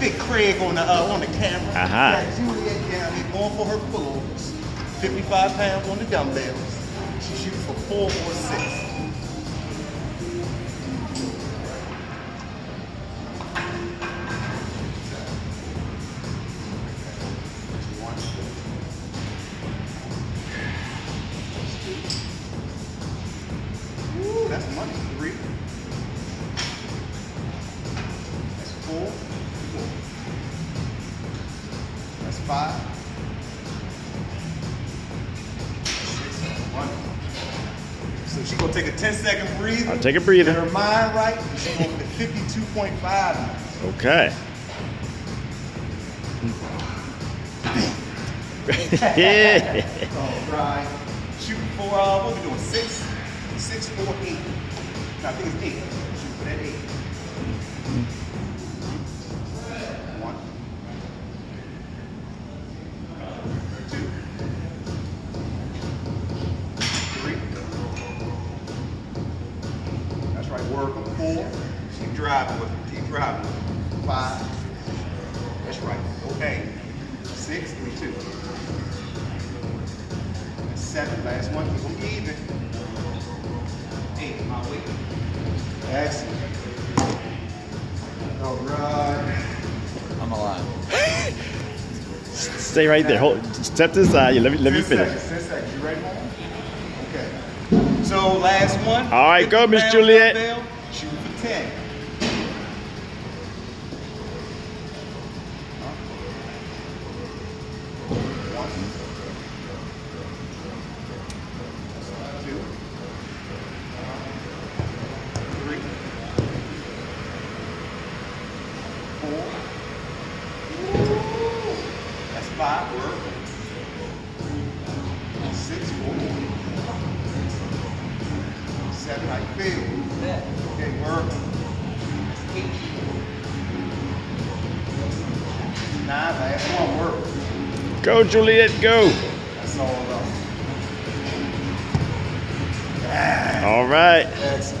Big Craig on the uh, on the camera. Uh-huh. Got Juliet down here going for her pullovers. 55 pounds on the dumbbells. She shoots for four or six. Ooh, that's money. Three. That's five. Six. One. So she's gonna take a 10 second breather. I'll take a breather. Get her mind right. She's going to 52.5. Okay. yeah. All right. Shooting for, uh, what we doing? Six? Six, four, eight. No, I think it's eight. Shoot for that eight. Work on four. Keep driving with it. Keep driving with it. Five. That's right. Okay. Six, me two. Seven, last one, keep them even. Eight, my weight. Excellent. All right. I'm alive. Stay right there. Hold. Step to the side. Let me let me 10 finish. Seconds, seconds. You ready? Okay. So last one. All right, go, Miss Juliet. Dumbbell, 10. One. Four. That's five. Work. Seven. I feel. Okay, work. Eight. Nine. Last one. Work. Go, Juliet. Go. That's all up. All right. Excellent.